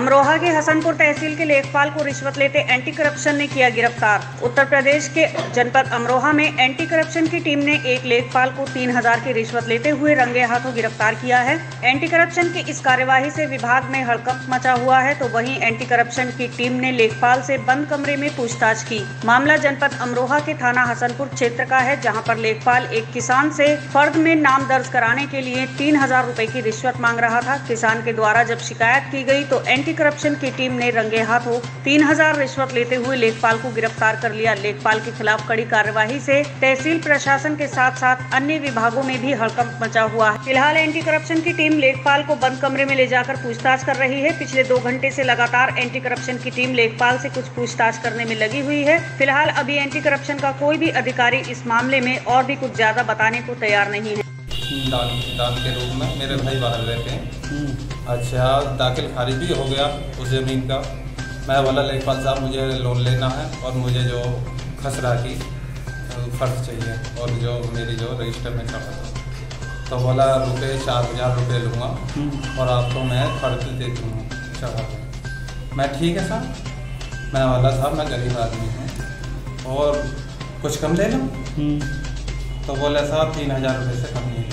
अमरोहा के हसनपुर तहसील के लेखपाल को रिश्वत लेते एंटी करप्शन ने किया गिरफ़्तार। उत्तर प्रदेश के जनपद अमरोहा में एंटी करप्शन की टीम ने एक लेखपाल को तीन हज़ार की रिश्वत लेते हुए रंगे हाथों गिरफ़्तार किया है। एंटी करप्शन की इस कार्यवाही से विभाग में हड़कंप मचा हुआ है तो वहीं एंटी करप्शन की टीम ने लेखपाल से बंद कमरे में पूछताछ की। मामला जनपद अमरोहा के थाना हसनपुर क्षेत्र का है, जहाँ पर लेखपाल एक किसान से फर्द में नाम दर्ज कराने के लिए तीन हज़ार की रिश्वत मांग रहा था। किसान के द्वारा जब शिकायत की गई तो एंटी करप्शन की टीम ने रंगे हाथों तीन हज़ार रिश्वत लेते हुए लेखपाल को गिरफ़्तार कर लिया। लेखपाल के खिलाफ कड़ी कार्यवाही से तहसील प्रशासन के साथ साथ अन्य विभागों में भी हड़कंप मचा हुआ है। फ़िलहाल एंटी करप्शन की टीम लेखपाल को बंद कमरे में ले जाकर पूछताछ कर रही है। पिछले दो घंटे से लगातार एंटी करप्शन की टीम लेखपाल से कुछ पूछताछ करने में लगी हुई है। फ़िलहाल अभी एंटी करप्शन का कोई भी अधिकारी इस मामले में और भी कुछ ज़्यादा बताने को तैयार नहीं है। दान दान के रूप में मेरे भाई बाहर रहते हैं अच्छा दाखिल खारिज भी हो गया उस ज़मीन का। मैं बोला लेखपाल साहब, मुझे लोन लेना है और मुझे जो खसरा की फ़र्ज़ चाहिए और जो मेरी जो रजिस्टर में चढ़ा था तो बोला रुपये चार हज़ार रुपये लूँगा और आपको मैं फ़र्ज़ दे दूँगा के मैं, ठीक है साहब। मैं बोला, साहब, मैं गरीब आदमी हूँ और कुछ कम ले लो। तो बोले, साहब, तीन हज़ार रुपये से कम नहीं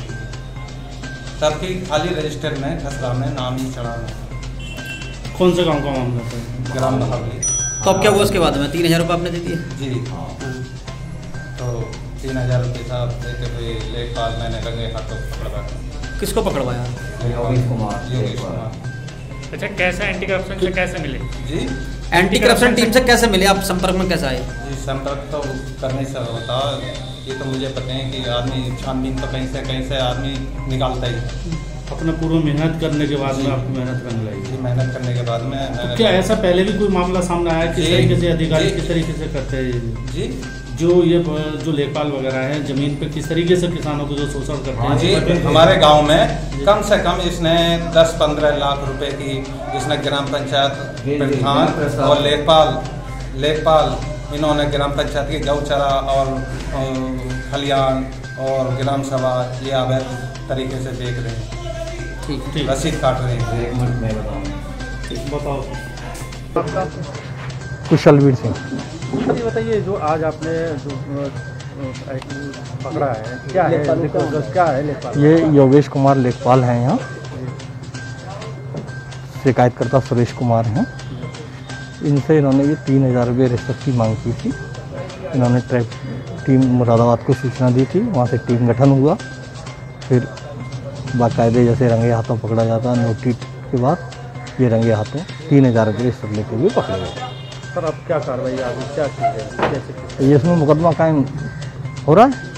लेंगे खाली रजिस्टर में खसरा में नाम ही चढ़ाना। है कौन से गाँव का मामला था? ग्राम बहावली तो अब क्या हुआ उसके बाद में? तीन हज़ार रुपये आपने दे दिए? जी। हाँ तो तीन हज़ार रुपये साहब देते हुए लेखपाल मैंने रंगे हाथों पकड़वा किसको पकड़वाया? योगेश कुमार। योगेश कुमार। अच्छा कैसे एंटी करप्शन से कैसे मिले? जी। एंटी करप्शन टीम से कैसे मिले? आप संपर्क में कैसे आए? जी संपर्क तो करने से होता ये तो मुझे पता है कि आदमी छानबीन तो कहीं से कहीं से आदमी निकालता ही अपना पूरा मेहनत करने के बाद में। आपको मेहनत करने लगी। जी मेहनत करने के बाद में मैंने क्या ऐसा पहले भी कोई मामला सामने आया किस तरीके से अधिकारी किस तरीके से करते हैं जी। जो ये जो लेखपाल वगैरह हैं ज़मीन पे किस तरीके से किसानों को जो शोषण करते हैं जी हमारे गाँव में कम से कम इसने 10-15 लाख रुपए की इसने ग्राम पंचायत प्रधान और लेखपाल लेखपाल इन्होंने ग्राम पंचायत की गौचरा और खलियान और ग्राम सभा ये अवैध तरीके से देख रहे हैं। ठीक ठीक। रसीद काट रहे हैं। बताओ। कुशलवीर सिंह। बताइए जो आज आपने जो पकड़ा है क्या है? क्या है लेखपाल ये योगेश कुमार लेखपाल हैं यहाँ। शिकायतकर्ता सुरेश कुमार हैं। इनसे इन्होंने ये तीन हज़ार रुपये रिश्वत की मांग की थी। इन्होंने ट्रैक टीम मुरादाबाद को सूचना दी थी। वहाँ से टीम गठन हुआ। फिर बाकायदे जैसे रंगे हाथों पकड़ा जाता नोटिस के बाद ये रंगे हाथों तीन हज़ार रुपये रिश्वत लेते हुए पकड़े गए। सर अब क्या कार्रवाई आगे क्या चीज़ है? इसमें मुकदमा कायम हो रहा है?